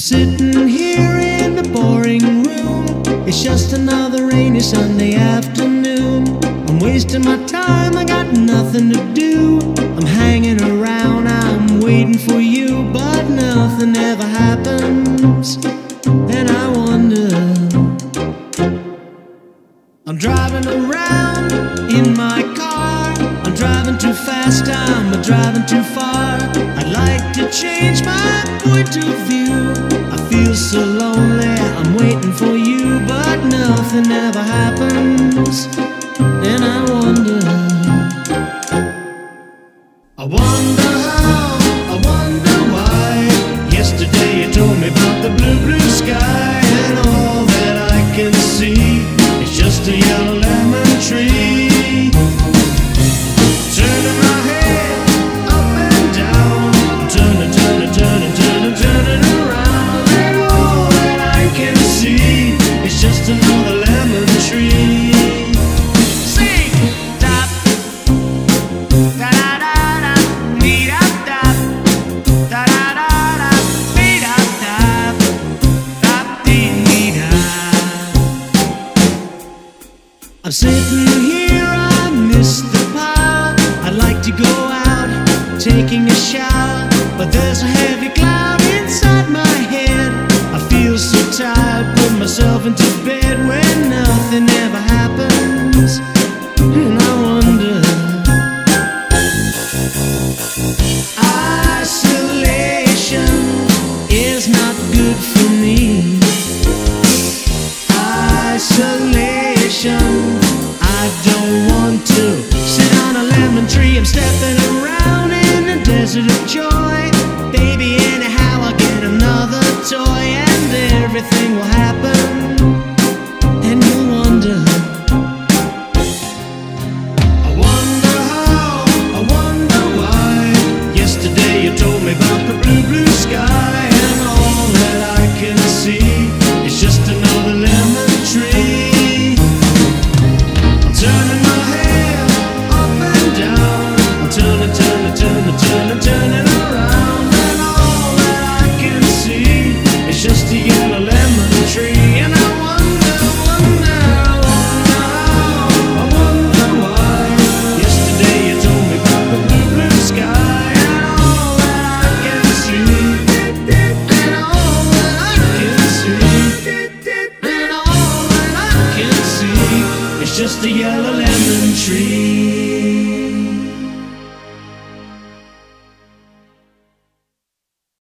sitting here in the boring room. It's just another rainy Sunday afternoon. I'm wasting my time, I got nothing to do. I'm hanging around, I'm waiting for you, but nothing ever happens. And I wonder. I'm driving around in my car. I'm driving too fast, I'm driving too far. I'd like to change my point of view. Nothing ever happens. And I wonder. I wonder how, I wonder why. Yesterday you told me about the blue, blue sky, I'm sitting here, I miss the power. I'd like to go out, taking a shower, but there's a sit on a lemon tree. I'm stepping around in a desert of joy. just a yellow lemon tree.